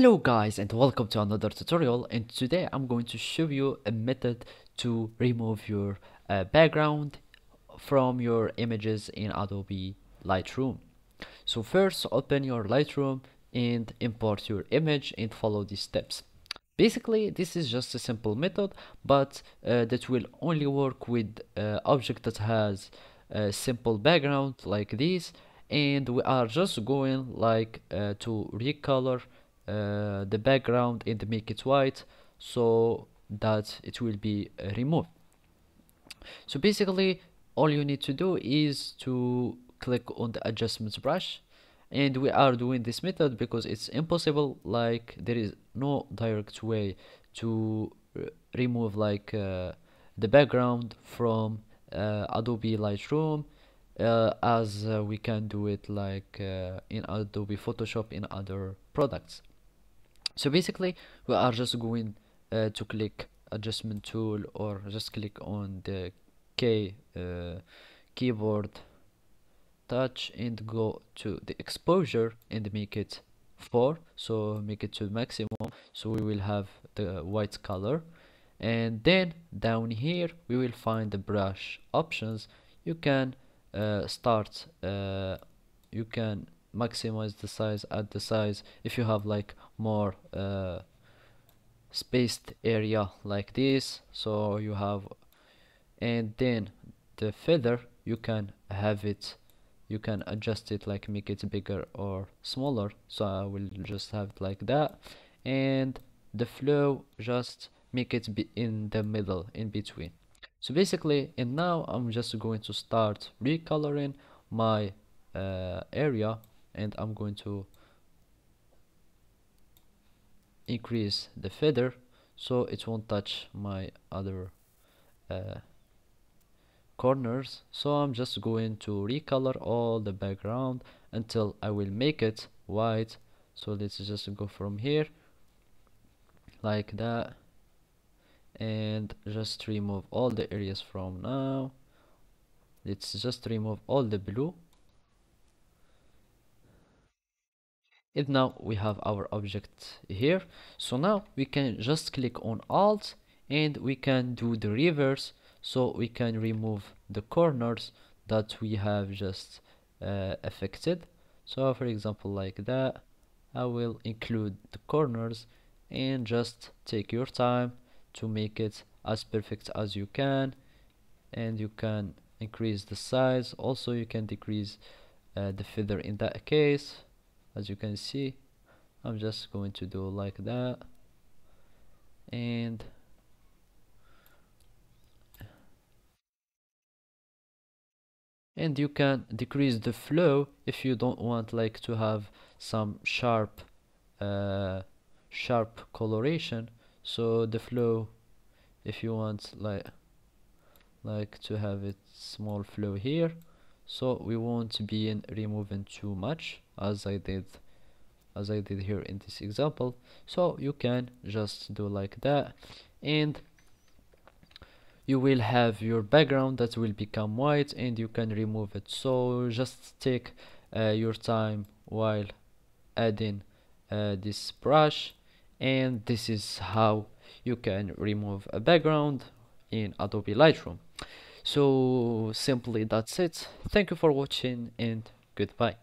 Hello guys and welcome to another tutorial and today I'm going to show you a method to remove your uh, background from your images in Adobe Lightroom. So first open your Lightroom and import your image and follow these steps. Basically this is just a simple method but uh, that will only work with uh, object that has a simple background like this and we are just going like uh, to recolor uh, the background and make it white so that it will be uh, removed. So basically all you need to do is to click on the adjustments brush and we are doing this method because it's impossible like there is no direct way to remove like uh, the background from uh, Adobe Lightroom uh, as uh, we can do it like uh, in Adobe Photoshop in other products so basically we are just going uh, to click adjustment tool or just click on the K uh, keyboard touch and go to the exposure and make it 4 so make it to maximum. So we will have the white color. And then down here we will find the brush options. You can uh, start uh, you can maximize the size add the size. If you have like more uh, spaced area like this so you have and then the feather you can have it you can adjust it like make it bigger or smaller. So I will just have it like that. And the flow just make it be in the middle in between. So basically and now I'm just going to start recoloring my uh, area and I'm going to increase the feather so it won't touch my other uh, corners. So I'm just going to recolor all the background until I will make it white. So let's just go from here like that and just remove all the areas from now. Let's just remove all the blue and now we have our object here. So now we can just click on alt and we can do the reverse. So we can remove the corners that we have just uh, affected. So for example like that I will include the corners and just take your time to make it as perfect as you can. And you can increase the size. Also you can decrease uh, the feather in that case as you can see I'm just going to do like that. And and you can decrease the flow if you don't want like to have some sharp uh, sharp coloration. So the flow if you want like like to have it small flow here so we won't be in removing too much as I did as I did here in this example. So you can just do like that and you will have your background that will become white and you can remove it. So just take uh, your time while adding uh, this brush and this is how you can remove a background in Adobe Lightroom so simply that's it. Thank you for watching and goodbye